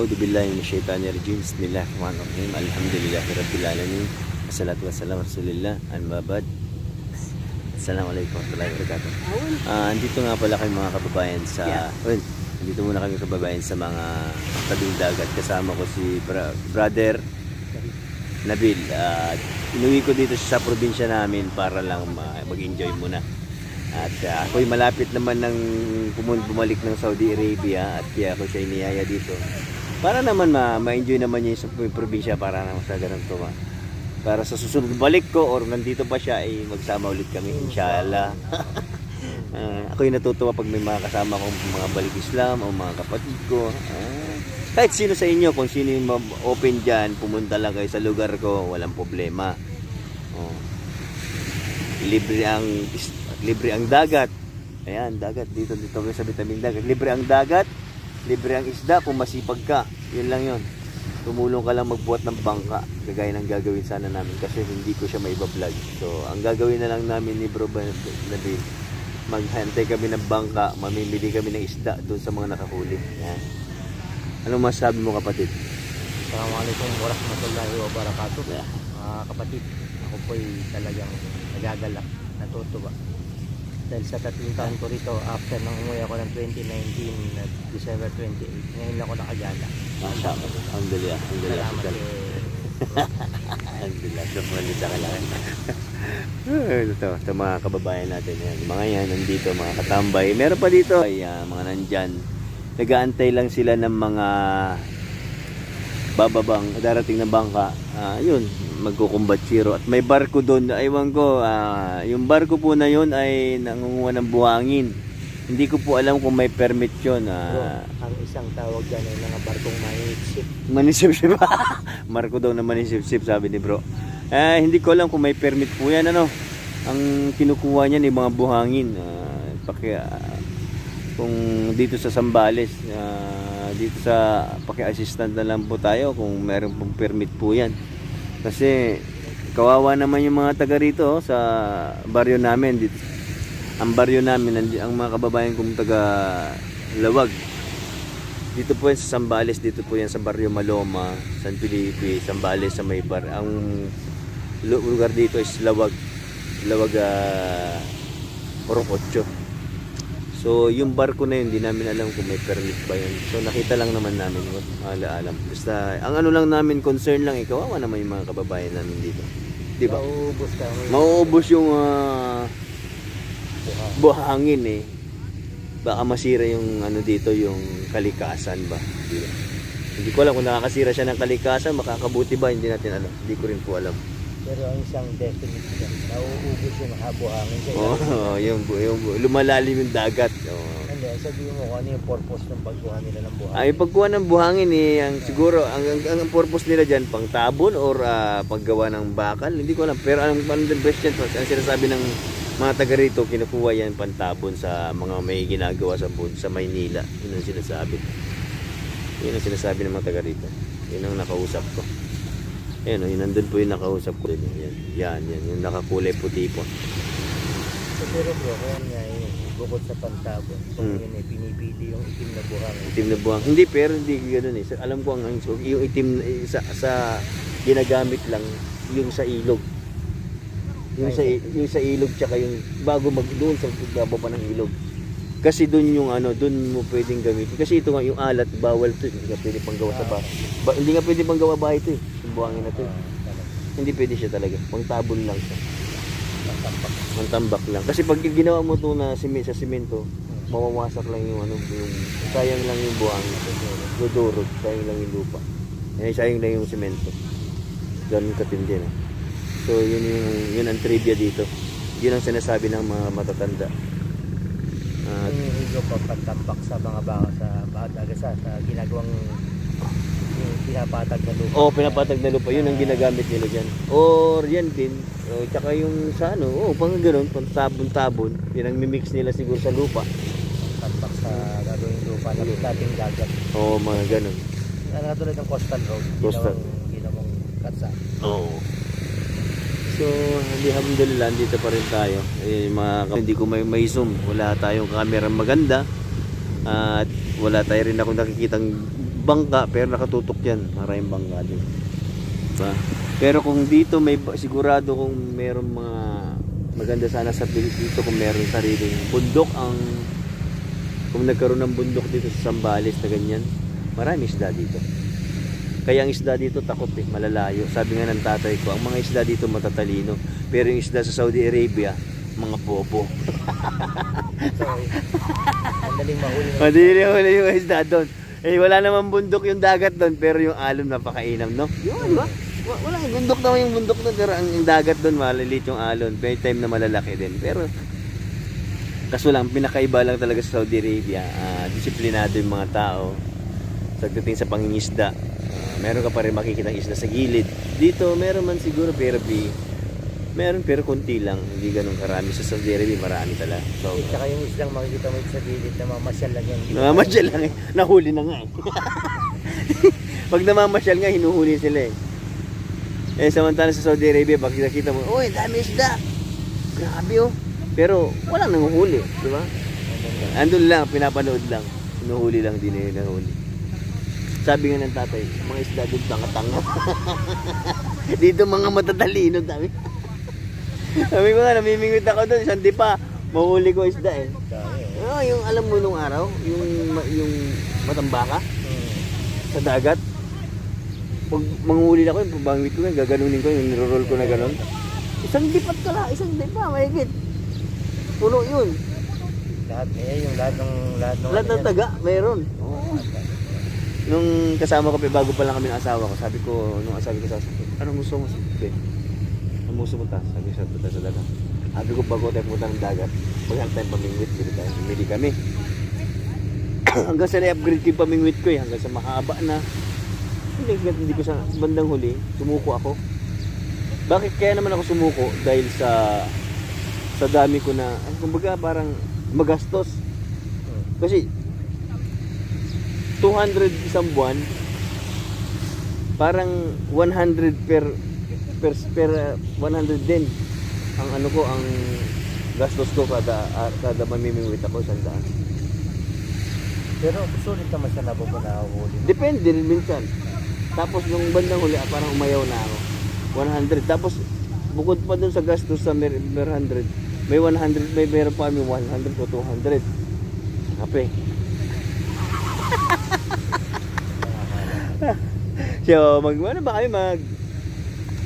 A'udhu billahi minash shaitanir rajim. Bismillahirrahmanirrahim. Alhamdulillahi rabbil alamin. Wassalatu wassalamu ala rasulillah. Al-mabad. Assalamualaikum warahmatullahi wabarakatuh. Ah, andito nga pala kayo mga kababayan sa well, andito muna kami kababayan sa mga tabing dagat kasama ko si bra- brother Nabil. At inuwi ko dito sa probinsya namin para lang ma- mag-enjoy muna. At ah, ako'y malapit naman ng bumalik ng Saudi Arabia at kaya ako siya iniyaya dito. Para naman ma- ma-enjoy naman niya yung probinsya para naman sa ganun to. Para sa susunod balik ko or nandito pa siya ay magsama ulit kami inshallah. Ah, ako'y natutuwa pag may mga kasama kong mga balik Islam o mga kapatid ko. Ah, kahit sino sa inyo, kung sino yung open dyan, pumunta lang kayo sa lugar ko, walang problema. Oh. Libre ang libre ang dagat. Ayan, dagat dito dito sa Vitamin Dagat. Libre ang dagat, libre ang isda kung masipag ka. Yun lang yun. Tumulong ka lang magbuhat ng bangka, kagaya ng gagawin sana namin kasi hindi ko siya maiba-vlog. So, ang gagawin na lang namin ni Bro Nabil, maghantay kami ng bangka, mamimili kami ng isda doon sa mga nakahuli. Yan. Ano masabi mo kapatid? Assalamualaikum warahmatullahi wabarakatuh. Yeah. Mga kapatid, ako po'y talagang nagagalak, natutuwa. Dahil sa tatlong taon ko rito, after nang umuwi ako ng 2019, at December 28, ngayon lang ako nakagala. Masya Allah. Alhamdulillah. Alhamdulillah. Salamat Alhamdulillah. eh. Alhamdulillah. Sumali sa kailangan. ito, ito mga kababayan natin. Yan. Mga yan, nandito, mga katambay. Meron pa dito. Ay, ah, mga nandyan. Nagaantay lang sila ng mga bababang darating na bangka. Ah, yun, magkukumbat zero. At may barko doon. Aywan ko, ah, yung barko po na yun ay nangunguha ng buhangin. Hindi ko po alam kung may permit yun. Bro, Ah, ang isang tawag dyan ay mga barkong manitsip. Manisip-sip. Marco daw na manisip-sip sabi ni bro. Eh, hindi ko alam kung may permit po yan. Ano? Ang kinukuha niyan ay mga buhangin. Ah, paki, ah, kung dito sa Sambales, ah, dito sa paki-assistant na lang po tayo kung meron pong permit po yan. Kasi kawawa naman yung mga taga rito oh, sa baryo namin. Dito, ang baryo namin, ang mga kababayan kong taga Lawag, dito po yan sa Sambales, dito po yan sa Barrio Maloma, San Felipe, Sambales sa may bar. Ang lu- lugar dito is Lawag, Lawag uh, Orong 8. So yung barko na yun, hindi namin alam kung may permit ba yun. So nakita lang naman namin, yun, alam. Basta, ang ano lang namin, concern lang, ikaw, kawawa naman yung mga kababayan namin dito. Di ba? Mauubos ka. Mauubos yung Buha. buhangin eh. Baka masira yung ano dito, yung kalikasan ba? Di ba? Hindi ko alam kung nakakasira siya ng kalikasan, makakabuti ba? Hindi natin alam. Hindi ko rin po alam. Pero ang isang definition, nauubos yung habuhangin sa Oo, oh, yung, bu- yung, bu- lumalalim yung dagat. Oh. Hindi, sabihin mo kung ano yung purpose ng pagkuha nila ng buhangin. Ay, pagkuha ng buhangin eh, ang siguro, ang, ang, ang purpose nila dyan, pang tabon or ah, paggawa ng bakal, hindi ko alam. Pero ang, ang the best yan, ang sinasabi ng mga taga rito, kinukuha yan pantabon sa mga may ginagawa sa bun, sa Maynila. Yun ang sinasabi. Yun ang sinasabi ng mga taga rito. Yun ang nakausap ko. Ayan, oh, yun nandun po yung nakausap ko. Yan, yan, yan, yan yung nakakulay puti po. So, pero bro, kaya nga yun, bukod sa pantabon, kung Hmm. yun ay pinipili yung itim na buhangin. Itim na buwang. Hindi, pero hindi ganoon eh. Sa- Alam ko ang, ang yung itim eh, sa, sa ginagamit lang yung sa ilog. Yung sa yung sa ilog tsaka yung bago mag doon sa bababa ng ilog. Kasi doon yung ano, doon mo pwedeng gamitin. Kasi ito nga yung alat bawal to, eh. hindi ka pwede panggawa sa bahay. Ba, hindi nga pwede panggawa bahay to, eh. Buhangin na to. Ah, talaga. Hindi pwede siya talaga. Pangtabon lang siya. Matambak. Pangtambak lang. Kasi pag ginawa mo to na simi sa simento, mawawasak lang yung ano, yung sayang lang yung buhangin. Dudurog, sayang lang yung lupa. Eh, sayang lang yung semento. Ganun katindi na. So, yun yung, yun ang trivia dito. Yun ang sinasabi ng mga matatanda. At, Yung higop pa pantambak sa mga baka sa bata sa, sa ginagawang yung pinapatag na lupa. oh, pinapatag na lupa. Yun ang ginagamit nila dyan. Or yan din. O, tsaka yung sa ano, oh, pang ganun, pang tabon-tabon. Yun ang mimix nila siguro sa lupa. Tambak sa gagawing lupa na dating dagat. O, mga ganun. Ano tulad ng coastal road, Coastal. ginawang, katsa. Oo. So, alhamdulillah, dito pa rin tayo. Eh, mga, hindi ko may, may zoom. Wala tayong camera maganda. At wala tayo rin ako nakikitang bangka pero nakatutok yan. Maraming bangka din. Diba? Pero kung dito may sigurado kung meron mga maganda sana sa dito kung meron sariling bundok ang kung nagkaroon ng bundok dito sa Sambales na ganyan, marami isda dito. Kaya ang isda dito takot eh, malalayo. Sabi nga ng tatay ko, ang mga isda dito matatalino. Pero yung isda sa Saudi Arabia, mga popo. So, ang daling mahuli ng Madili wala yung isda doon. Eh, wala naman bundok yung dagat doon, pero yung alon napakainam, no? Yun, ba? Wa- Wala, bundok naman yung bundok doon, pero ang yung dagat doon, maliliit yung alon. May time na malalaki din. Pero, kaso lang, pinakaiba lang talaga sa Saudi Arabia. ah, disiplinado yung mga tao. Pagdating sa pangingisda, ah, meron ka pa rin makikita isda sa gilid. Dito, meron man siguro, pero meron pero konti lang. Hindi ganun karami. Sa Saudi Arabia, marami talaga. So, At saka yung islang makikita mo sa gilid na mamasyal lang yan. Namamasyal lang eh. Nahuli na nga eh. Pag namamasyal nga, hinuhuli sila eh. Eh, samantala sa Saudi Arabia, pag nakita mo, Uy, dami isda. Grabe oh. Pero, wala nang huli, di ba? Andun lang, pinapanood lang. Hinuhuli lang din eh, nahuli. Sabi nga ng tatay, mga isda doon tanga-tanga. Dito mga matatalino, sabi. Sabi ko nga, namimingwit ako doon, isang di pa. Mahuli ko isda eh. Oh. Yung alam mo nung araw, yung yung matambaka Hmm. sa dagat. Pag manghuli ako, yung pabangwit ko, yung gaganunin ko, yung niroroll ko na ganon. Isang dipat ka lang, isang dipa, mahigit. Puno yun. Lahat, eh, yung lahat ng lahat ng Lahat ano ng taga, mayroon. Oo. Nung kasama ko, bago pa lang kami ng asawa ko, sabi ko, nung sabi ko sa asawa ko, anong gusto mo? Sabi, anong gusto mo ta? Sabi ko, sa punta sa dagat. Sabi ko, bago tayo pumunta ng dagat, maghal tayo pamingwit, bili tayo, bumili kami. hanggang sa na-upgrade ko yung pamingwit ko eh, hanggang sa mahaba na. Hindi, hindi ko sa bandang huli, sumuko ako. Bakit kaya naman ako sumuko? Dahil sa sa dami ko na, ay, kumbaga parang magastos. Kasi 200 isang buwan parang 100 per per, per uh, 100 din ang ano ko ang gastos ko kada ah, kada mamimingwit ako isang daan. Pero sulit naman siya na po na huli. Depende rin minsan. Tapos nung bandang huli ah, parang umayaw na ako. 100 tapos bukod pa dun sa gastos sa mer, mer 100 may 100 may meron pa kami 100 o 200 kape So, mag ano ba kami mag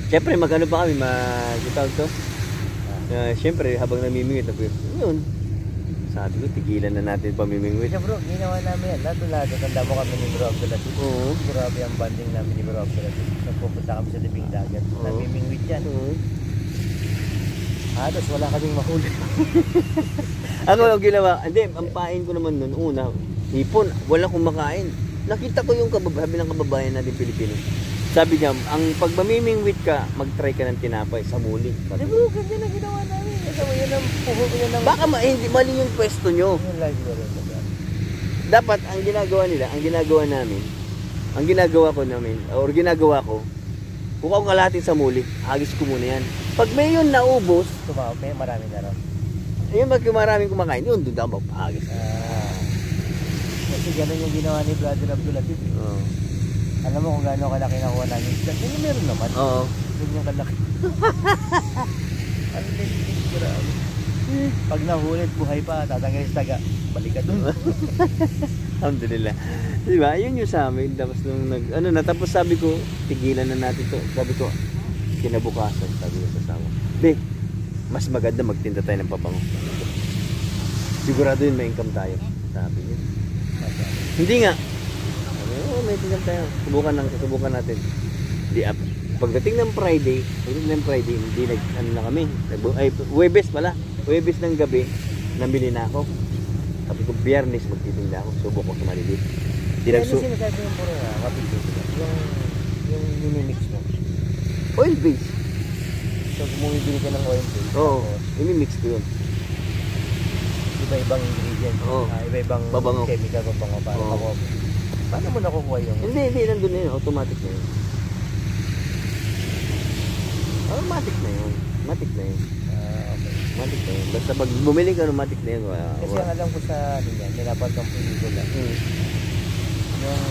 Siyempre magano pa kami mag ito to. Uh, Siyempre habang namimingwit ako yun. Sabi ko tigilan na natin pamimingwit. Kasi bro, ginawa namin yan. Lahat-lahat. Tanda mo kami ni Bro Abdulatif. Oo. Grabe ang banding namin ni Bro Abdulatif. Nagpupunta kami sa libing dagat. Oo. Namimingwit yan. Oo. Halos wala kaming mahuli. Ako ang ginawa, hindi, ang pain ko naman noon una, hipon, wala kumakain. Nakita ko yung kababayan ng kababayan natin Pilipino. Sabi niya, ang pag mamimingwit ka, mag-try ka ng tinapay sa muli. Di Sabi bro, ganda na ginawa namin. Kasi mo yun ang puho yan ng... Baka ma, eh, hindi mali yung pwesto nyo. Yung live ko rin. diba? dapat ang ginagawa nila, ang ginagawa namin, ang ginagawa ko namin, or ginagawa ko, kukuha ko kalahatin sa muli, hagis ko muna yan. Pag may yun naubos, Tumaw, may marami na rin. ayun pag maraming kumakain, yun, doon daw magpahagis. Ah. Kasi ganun yung ginawa ni Brother Abdulatif. Oo. Alam mo kung gaano kalaki nakuha namin isda. Ganyan meron naman. Oo. Ganyan kalaki. Ang lilit, grabe. Pag nahulit, buhay pa, tatanggal sa taga. Balik ka dun. Alhamdulillah. Di ba? Yun yung sa amin. Tapos nung nag, ano na, tapos sabi ko, tigilan na natin to. Sabi ko, kinabukasan, sabi ko sa asawa. Be, mas maganda magtinda tayo ng pabango. Sigurado yun may income tayo. Sabi niya. Hindi nga. May income tayo. Subukan lang, subukan natin. Di up. Pagdating ng Friday, pagdating ng Friday, hindi nag, ano na kami. Nag- Ay, Webes pala. Webes ng gabi, nabili na ako. Sabi ko, biyernes magtitinda ako. Subok ko sa maliliit. Di Ano nagsu- sinasabi mo po rin ah, mabigay sila? Yung, yung minimix mo. Oil base. So, bumibili ka ng oil base. Oo, tapos imi-mix ko yun. Iba-ibang ingredients. Oo. ah, iba-ibang chemical pabango para Oo. Paano mo nakukuha yung... Hindi, hindi, nandun na yun. Automatic na yun. Automatic na yun. Matic na yun. Ah, okay. Matic na yun. Basta pag bumili ka, automatic na yun. Wala, Kasi ang alam ko sa ano yan, nilapag ng pelikula. Hmm. Yung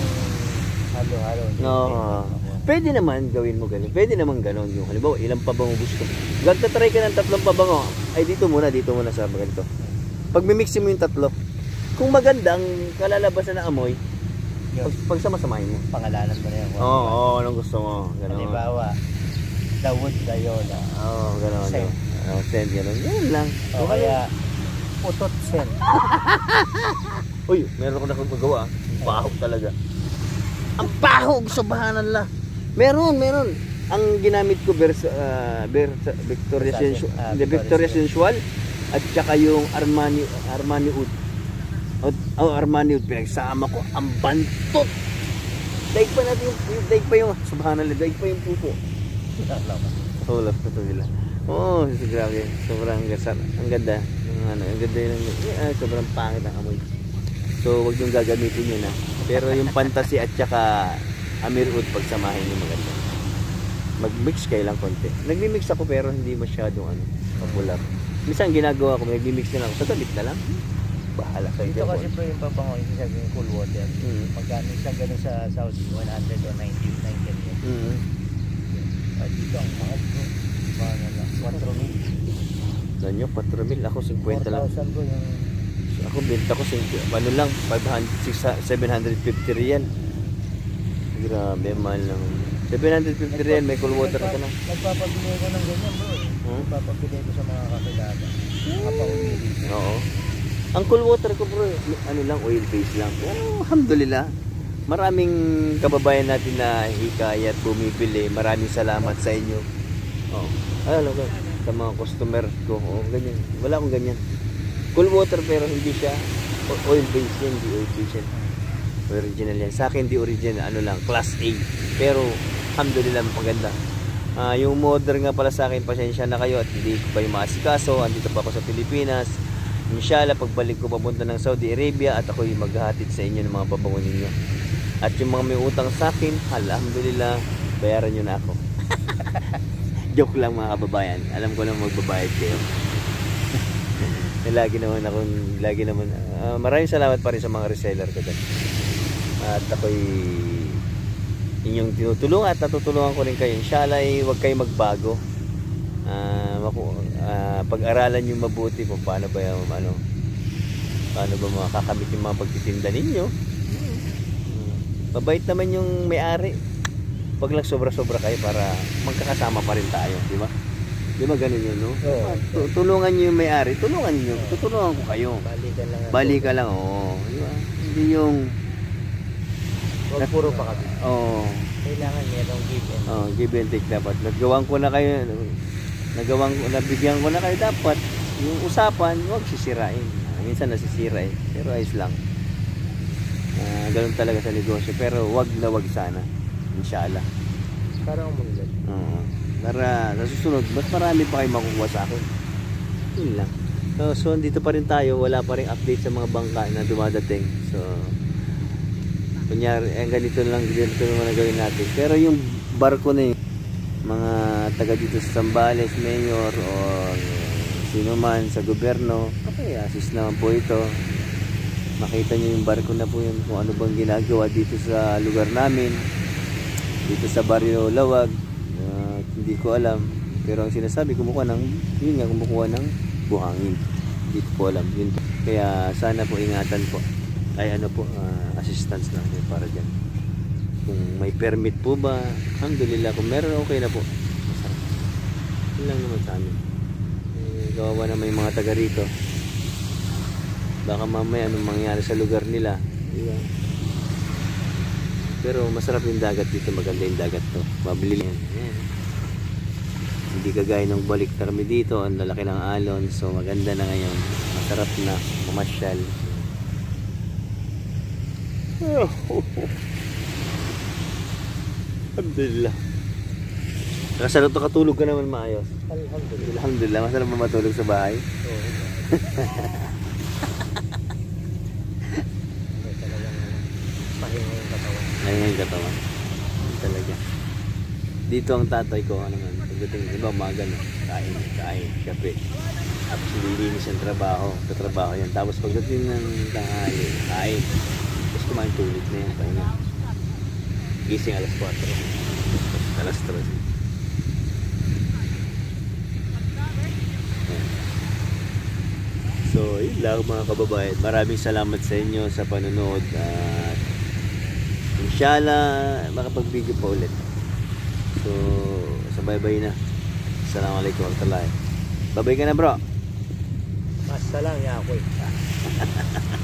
Halo-halo. Oo. Pwede naman gawin mo ganun. Pwede naman ganun. Yung halimbawa, ilang pabango gusto. Gagtatry ka ng tatlong pabango. Ay, dito muna, dito muna sa ganito. Pag mimixin mo yung tatlo, kung maganda ang kalalabasan na amoy, Yun. pag, pagsamasamahin mo. Pangalanan mo na yan. Oo, oo, oo, anong gusto mo. Ganun. Halimbawa, the wood dayola. Oo, ganun. Send. Oo, send, ganun. Yan lang. O kaya, putot sen. Uy, meron ko na kung magawa. Ang baho talaga. Ang baho, subhanallah. Meron, meron. Ang ginamit ko Versa, uh, Versa, Victoria Versace, Sensual, ah, the Victoria Victoria Sensual at saka yung Armani Armani Oud. Oud oh, Armani Oud pinagsama ko ang bantot. Daig pa natin yung, yung daig pa yung subhanallah, daig pa yung pupo. Hold up ito nila. Oo, oh, grabe. Sobrang gasar. Ang ganda. Ang ano, ang ganda yung eh, sobrang pangit ang amoy. So, wag yung gagamitin yun ah. Pero yung fantasy at saka Amir Oud pagsamahin yung maganda. Mag-mix kayo lang konti. Nagmi-mix ako pero hindi masyadong ano, popular. Minsan ginagawa ko, nagmi-mix na lang ako. Sa galit na lang. Bahala kayo Dito kasi bro yung pabango, yung sabi yung cool water. Mm. Magkano isang ganun sa Saudi, 100 o 90, 90 yun. Mm. At dito ang mahal bro. Mga lang, 4 mil. Yung 4 mil. Ako 50 lang. 4,000 bro yung Ako benta ko 50, ano lang, 500, 600, 750 riyan. Grabe, mahal lang. 750 riyan, may cool water ka na. Nagpapabili ko ng ganyan bro. Hmm? Nagpapabili ko sa mga kakilala. Kapag-umili. Oo. Ang cool water ko bro, ano lang, oil base lang. Pero alhamdulillah, maraming kababayan natin na hikayat, bumibili. Maraming salamat sa inyo. Oo. Alam ko, sa mga customer ko, oo, ganyan. Wala akong ganyan. Cool water pero hindi siya oil base yan, hindi oil base yan. Original yan. Sa akin, di original, ano lang, class A. Pero, alhamdulillah, maganda. Ah, yung modern nga pala sa akin, pasensya na kayo at hindi ko pa yung maasikaso. Andito pa ako sa Pilipinas. Inshallah, pagbalik ko papunta ng Saudi Arabia at ako yung maghahatid sa inyo ng mga pabango ninyo. At yung mga may utang sa akin, alhamdulillah, bayaran nyo na ako. Joke lang mga kababayan. Alam ko lang magbabayad kayo. lagi naman ako, lagi naman, ah, maraming salamat pa rin sa mga reseller ko dyan. At ako'y inyong tinutulungan at natutulungan ko rin kayo. Inshallah, eh, huwag kayong magbago. Ah, maku- ah, pag-aralan nyo mabuti kung paano ba yung, ano, paano ba makakamit yung mga pagtitinda ninyo. Hmm. Mabait naman yung may-ari. Huwag lang sobra-sobra kayo para magkakasama pa rin tayo, di ba? Di ba ganun yun, no? Oo. Tu- Tulungan nyo yung may-ari, tulungan nyo. Tutulungan ko kayo. Balikan lang. ang- Bali ka lang, oo. Di ba? Hindi yung, Huwag puro pa kami. oo. Kailangan merong give and Oh, give and take dapat. Nagawan ko na kayo, nagawan ko, nabigyan ko na kayo dapat. Yung usapan, huwag sisirain. Minsan nasisira eh, pero ayos lang. Ah, ganun talaga sa negosyo, pero wag na wag sana. Inshallah. Parang umunlad. Oo. Para sa susunod, mas marami pa kayo makukuha sa akin. Yun lang. So, so, dito pa rin tayo. Wala pa rin update sa mga bangka na dumadating. So, kunyari, eh, ganito lang, ganito naman ang gawin natin. Pero yung barko na yun, mga taga dito sa Zambales, mayor, o sino man sa gobyerno, okay, assist naman po ito. Makita nyo yung barko na po yun, kung ano bang ginagawa dito sa lugar namin dito sa Barrio Lawag uh, hindi ko alam. Pero ang sinasabi kumukuha ng yun nga kumukuha ng buhangin. Hindi ko alam yun. Kaya sana po ingatan po. Ay ano po ah, assistance lang po para dyan kung may permit po ba alhamdulillah kung meron okay na po. Masarap. Yun lang naman sa amin. Eh, kawawa naman yung mga taga rito. Baka mamaya anong mangyari sa lugar nila di ba? Pero masarap yung dagat dito, maganda yung dagat to. Mabili yan. Hindi kagaya nung balik kami dito, ang lalaki ng alon, so maganda na ngayon. Masarap na, mamasyal. Alhamdulillah. Nakasarap to katulog ka naman maayos. Alhamdulillah. Alhamdulillah, masarap ba matulog sa bahay? Oo. Pahinga yung katawan. Ngayon yung katawan. Talaga. Dito ang tatay ko, ano man, pagdating, iba umaga no, kain, kain, kape. Tapos nililinis yung trabaho, sa trabaho yan. Tapos pagdating ng tanghali, kain. Tapos kumain tulog na yan, pahinga. Gising alas 4. Alas 3. So, yun lang mga kababayan. Maraming salamat sa inyo sa panonood at inshallah makapag-video pa ulit. So, sa bye-bye na. Assalamualaikum warahmatullahi. Bye-bye ka na bro. Basta lang ya ako eh.